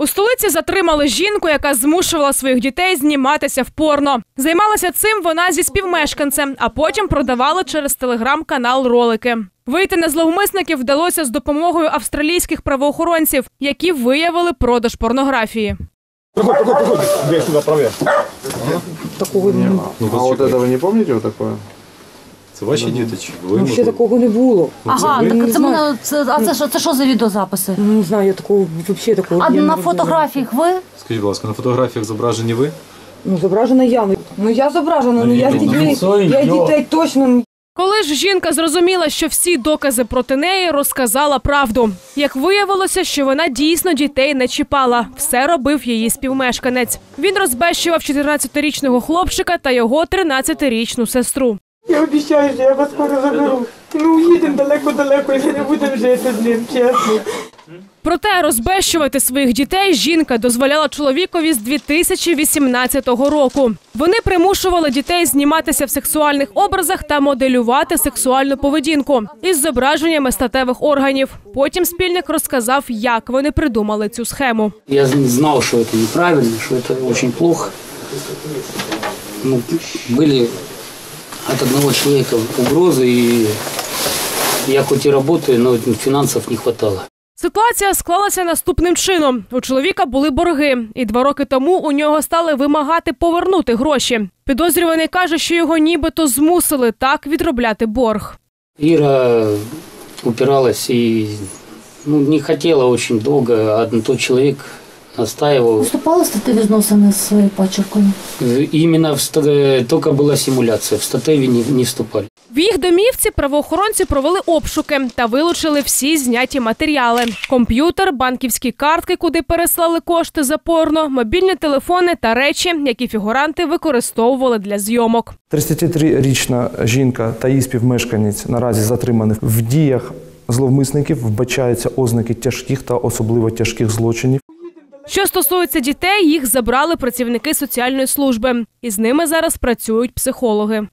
У столиці затримали жінку, яка змушувала своїх дітей зніматися в порно. Займалася цим вона зі співмешканцем, а потім продавала через телеграм-канал ролики. Вийти на зловмисників вдалося з допомогою австралійських правоохоронців, які виявили продаж порнографії. Приходь, приходь, приходь. Я сюда проверь. А вот это вы не помните вот такое? Це ваші діти чи ви? Ще такого не було. Ага, не так це мене це. А це що це що за відеозаписи? Ну, Не знаю, я такого взагалі такого. А я не на розумію. фотографіях ви? Скажіть, будь ласка, на фотографіях зображені ви? Ну, зображена я. Ну я зображена, ну я з дітей. Я дітей точно Коли ж жінка зрозуміла, що всі докази проти неї, розказала правду. Як виявилося, що вона дійсно дітей не чіпала. Все робив її співмешканець. Він розбещував 14-річного хлопчика та його 13-річну сестру. Я обіцяю, що я вас скоро заберу. Ми уїдемо далеко-далеко і ми не будемо жити з ним, чесно. Проте розбещувати своїх дітей жінка дозволяла чоловікові з 2018 року. Вони примушували дітей зніматися в сексуальних образах та моделювати сексуальну поведінку із зображеннями статевих органів. Потім спільник розказав, як вони придумали цю схему. Я знал, что это неправильно, что это очень плохо. Ну, были от одного человека угрозы, и я хоть и работаю, но финансов не хватало. Ситуація склалася наступним чином: у чоловіка були борги, і два роки тому у нього стали вимагати повернути гроші. Підозрюваний каже, що його нібито змусили так відробляти борг. Ира упиралась и ну, не хотела очень долго, а тот человек настаивал. Вступали стати відносини з пачеркою? Именно в ста- только была симуляция, в статеве не, не вступали. В їх домівці правоохоронці провели обшуки та вилучили всі зняті матеріали: комп'ютер, банківські картки, куди переслали кошти за порно, мобільні телефони та речі, які фігуранти використовували для зйомок. 33-річна жінка та її співмешканець наразі затримані в діях зловмисників. Вбачаються ознаки тяжких та особливо тяжких злочинів. Що стосується дітей, їх забрали працівники соціальної служби, і з ними зараз працюють психологи.